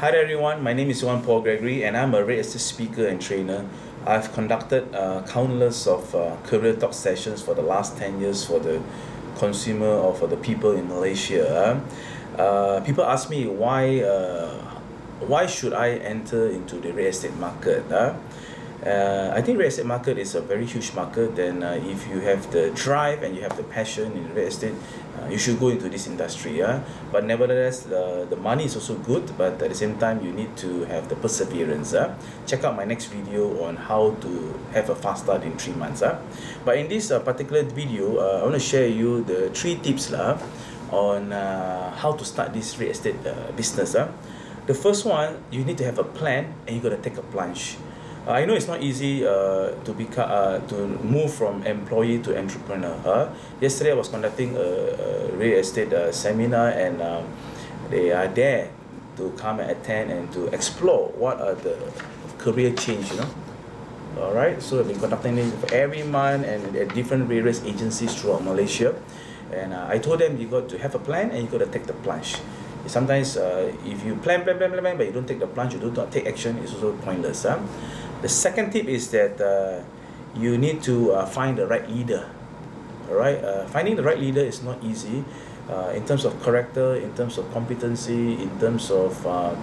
Hi everyone, my name is Johann Paul Gregory and I'm a real estate speaker and trainer. I've conducted uh, countless of uh, career talk sessions for the last 10 years for the consumer or for the people in Malaysia. Uh, people ask me why, uh, why should I enter into the real estate market? Uh, I think real estate market is a very huge market. Then, uh, if you have the drive and you have the passion in real estate, uh, you should go into this industry. Yeah? But nevertheless, the, the money is also good. But at the same time, you need to have the perseverance. Uh? Check out my next video on how to have a fast start in three months. Uh? But in this uh, particular video, uh, I want to share you the three tips uh, on uh, how to start this real estate uh, business. Uh? The first one, you need to have a plan and you got to take a plunge. I know it's not easy uh, to become uh, to move from employee to entrepreneur. Huh? Yesterday I was conducting a, a real estate uh, seminar and um, they are there to come and attend and to explore what are the career change. You know. All right, so I've been conducting this every month and at different various agencies throughout Malaysia. And uh, I told them you got to have a plan and you got to take the plunge. Sometimes uh, if you plan, plan, plan, plan, plan, but you don't take the plunge, you do not take action, it's also pointless. Huh? The second tip is that uh, you need to uh, find the right leader. All right, uh, finding the right leader is not easy. Uh, in terms of character, in terms of competency, in terms of uh,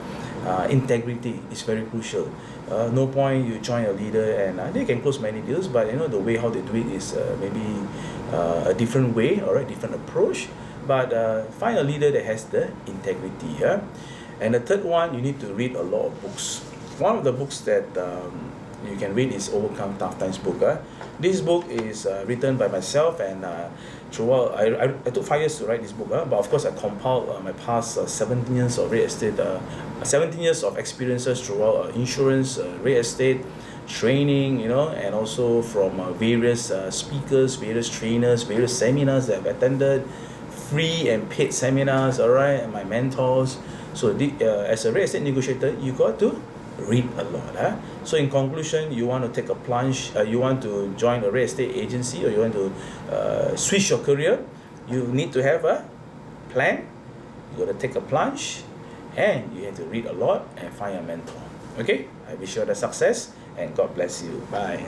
uh, integrity, is very crucial. Uh, no point you join a leader and uh, they can close many deals, but you know the way how they do it is uh, maybe uh, a different way, all right, different approach. But uh, find a leader that has the integrity. Yeah? And the third one, you need to read a lot of books. One of the books that um, you can read is Overcome Tough Times book. Uh. This book is uh, written by myself and uh, throughout, I, I, I took five years to write this book, uh, but of course I compiled uh, my past uh, 17 years of real estate, uh, 17 years of experiences throughout uh, insurance, uh, real estate, training, you know, and also from uh, various uh, speakers, various trainers, various seminars that I've attended, free and paid seminars, all right, and my mentors. So the, uh, as a real estate negotiator, you got to read a lot. Huh? So in conclusion, you want to take a plunge, uh, you want to join a real estate agency or you want to uh, switch your career, you need to have a plan, you got to take a plunge, and you have to read a lot and find a mentor. Okay, I wish you all the success and God bless you. Bye.